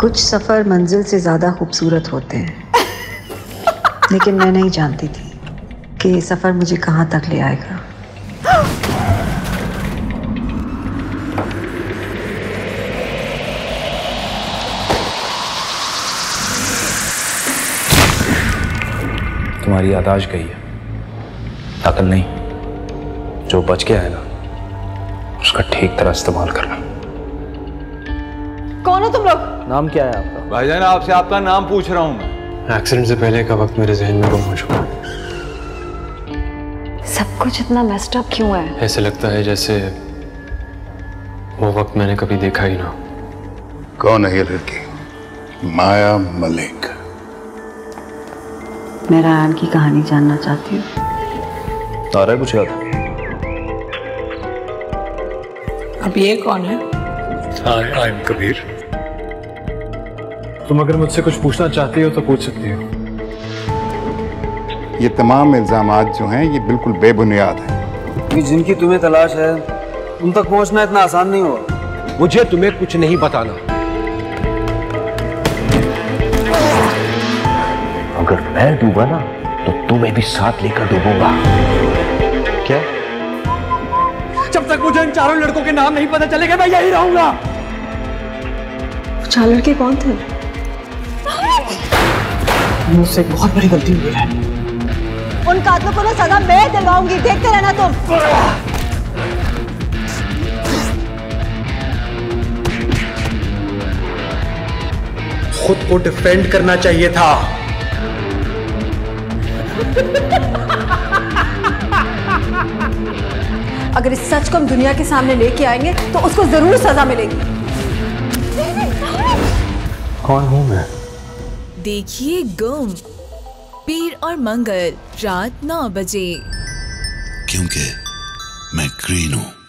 कुछ सफ़र मंजिल से ज़्यादा खूबसूरत होते हैं। लेकिन मैं नहीं जानती थी कि ये सफ़र मुझे कहाँ तक ले आएगा। तुम्हारी यादाश गई है। अकल नहीं। जो बच गया है ना, उसका ठीक तरह इस्तेमाल करना। कौन हो तुम लोग? नाम क्या है आपका? भाईजान आपसे आपका नाम पूछ रहा हूँ मैं। एक्सीडेंट से पहले का वक्त मेरे जहन में गुम हो चुका। है सब कुछ इतना मेस्ड अप क्यों है? ऐसे लगता है जैसे वो वक्त मैंने कभी देखा ही ना कौन है ये लड़की? माया मलिक। मैं रायन की कहानी जानना चाहती हूँ। आ रहा है कुछ याद? अब ये कौन है? आई एम कबीर तुम अगर मुझसे कुछ पूछना चाहती हो तो पूछ सकती हो। ये तमाम इल्ज़ाम जो हैं ये बिल्कुल बेबुनियाद हैं। कि जिनकी तुम्हें तलाश है उन तक पहुँचना इतना आसान नहीं हुआ। मुझे तुम्हें कुछ नहीं बताना। अगर मैं डूबा ना तो तुम्हें भी साथ लेकर डूबूँगा। क्या? जब तक मुझे इन चारों लड़कों के नाम नहीं पता चलेगा मैं यही रहूँगा। चार लड़के कौन थे? मुझसे एक बहुत बड़ी गलती हुई है। उन कातलों को ना सजा मैं दिलवाऊँगी। देखते रहना तुम। खुद को डिफेंड करना चाहिए था। अगर इस सच को हम दुनिया के सामने लेके आएँगे तो उसको ज़रूर सजा मिलेगी। कौन हूँ मैं? देखिए गुम। पीर और मंगल रात नौ बजे। क्योंकि मैं ग्रीन हूँ।